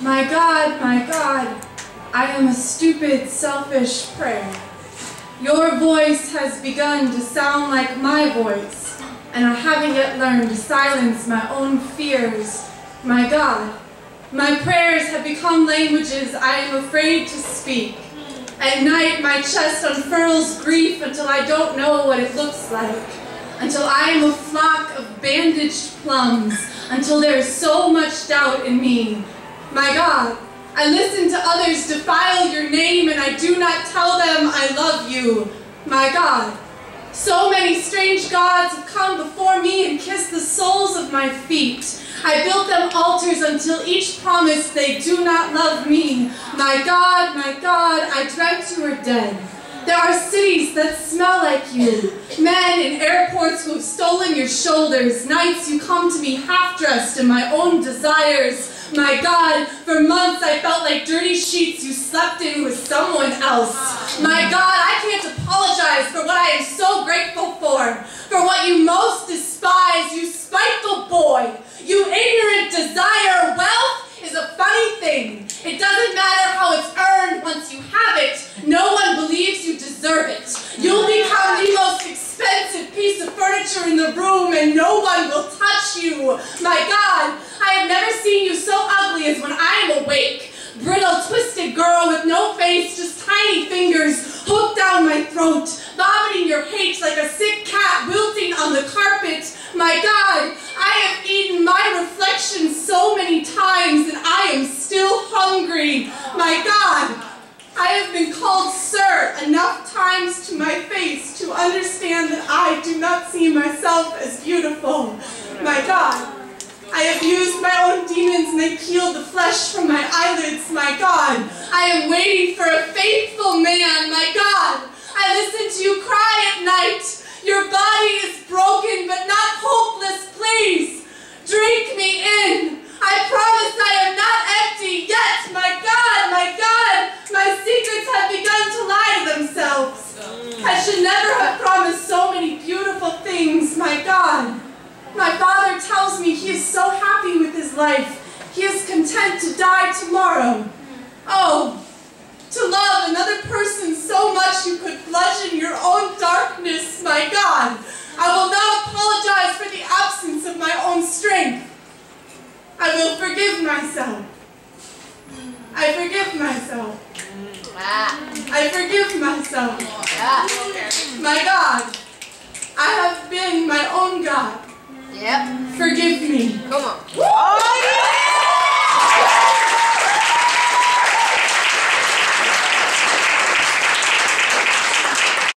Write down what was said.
My God, my God, I am a stupid, selfish prayer. Your voice has begun to sound like my voice, and I haven't yet learned to silence my own fears. My God, my prayers have become languages I am afraid to speak. At night, my chest unfurls grief until I don't know what it looks like, until I am a flock of bandaged plums, until there is so much doubt in me. My God, I listen to others defile your name and I do not tell them I love you. My God, so many strange gods have come before me and kissed the soles of my feet. I built them altars until each promised they do not love me. My God, my God, I dreamt you were dead. There are cities that smell like you. Men in airports who have stolen your shoulders. Nights you come to me half-dressed in my own desires. My God, for months I felt like dirty sheets you slept in with someone else. My God, I can't apologize for what I am so grateful for. For what you most despise, you spiteful boy. You ignorant desire. Wealth is a funny thing. It doesn't matter how it's earned once you have it. No one believes you deserve it. You'll become the most expensive piece of furniture in the room and no one will touch you. My God, I have never seen you so ugly as when I am awake. Brittle, twisted girl with no face, just tiny fingers hooked down my throat, vomiting your hate like a sick cat wilting on the carpet. My God, I have eaten my reflection so many times and I am still hungry. My God, I have been called sir enough times to my face to understand that I do not see myself as beautiful. My God, I have used my own demons and they peeled the flesh from my eyelids, my God. I am waiting for a faithful man, my God. I listen to you cry at night. Your body is broken but not hopeless, please. Drink me in. I promise I am not empty yet, my God, my God. My secrets have begun to lie to themselves. I should never have promised so many beautiful things, my God. My father tells me he is so happy with his life. He is content to die tomorrow. Oh, to love another person so much you could bludgeon your own darkness, my God. I will not apologize for the absence of my own strength. I will forgive myself. I forgive myself. I forgive myself. My God, I have been my own God. Yep. Forgive me. Come on. Oh, yeah.